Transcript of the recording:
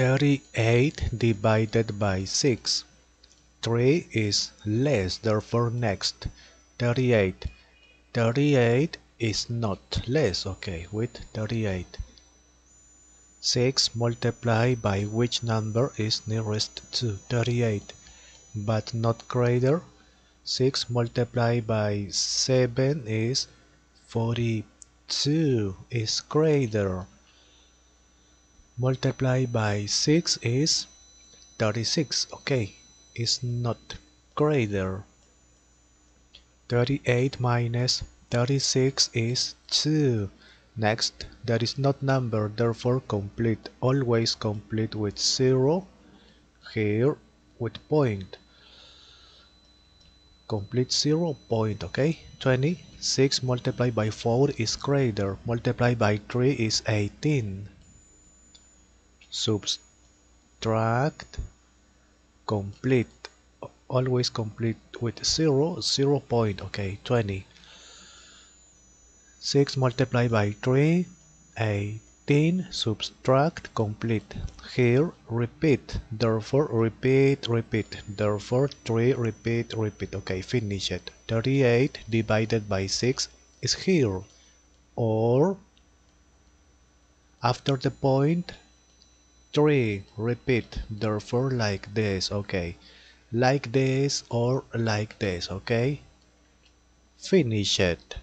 38 divided by 6. 3 is less, therefore next. 38. 38 is not less, okay, with 38. 6 multiplied by which number is nearest to 38, but not greater. 6 multiplied by 7 is 42 is greater. Multiplied by 6 is 36, okay, is not greater. 38 minus 36 is 2. Next, that is not number, therefore complete, always complete with 0, here with point. Complete 0 point, okay? 26 multiplied by 4 is greater, multiplied by 3 is 18. Subtract, complete, always complete with 0, 0 point, okay? 20. 6 multiplied by 3, 18, subtract, complete. Here, repeat, therefore repeat, repeat, therefore 3, repeat, repeat. Okay, finish it. 38 divided by 6 is here. Or, after the point, 3, repeat, therefore like this, okay. Like this or like this, okay. Finish it.